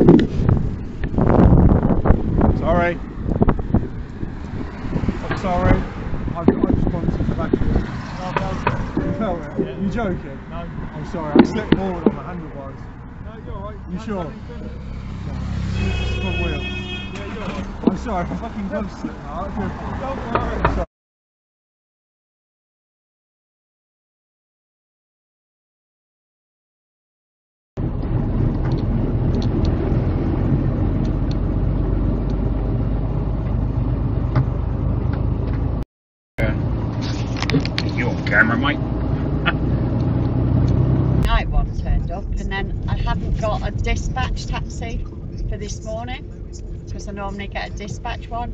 It's alright. It's alright. I, I just wanted to back you. No, no. Yeah. You're joking? No. I'm sorry, I slipped forward on the handlebars. No, you're alright. You sure? No. It's not. Yeah, you're alright. I'm sorry, my fucking gloves slipped now. Don't worry. Camera, mate? night one turned up and then I haven't got a dispatch taxi for this morning because I normally get a dispatch one.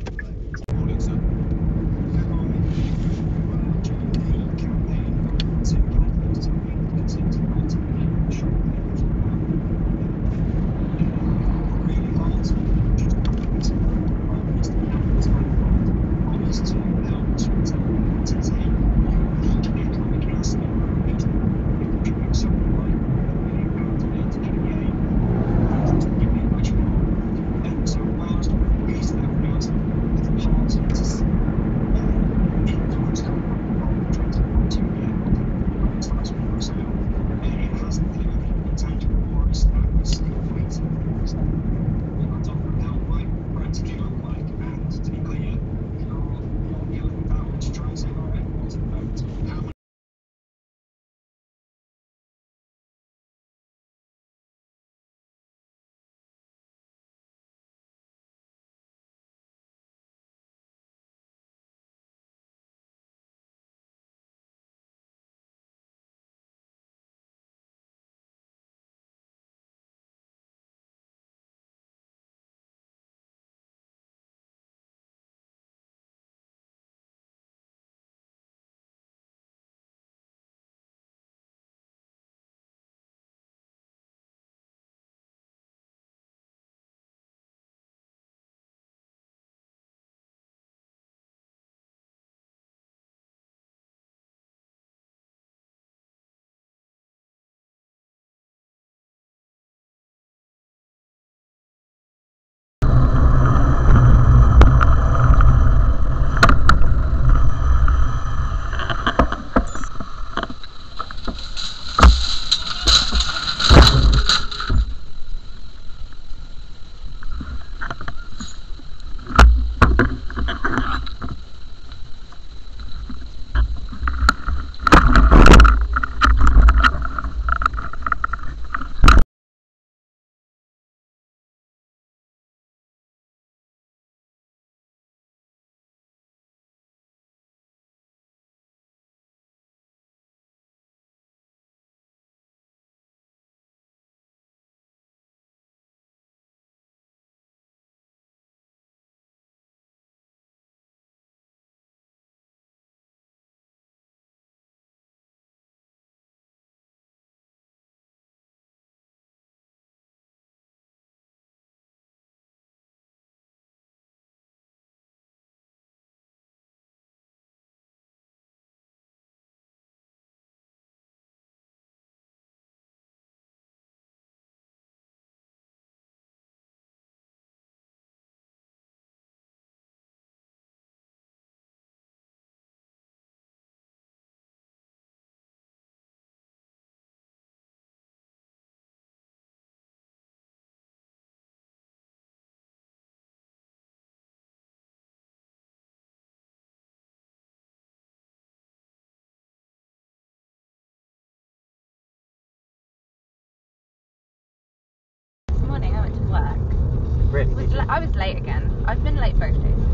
Was I was late again. I've been late both days.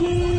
you.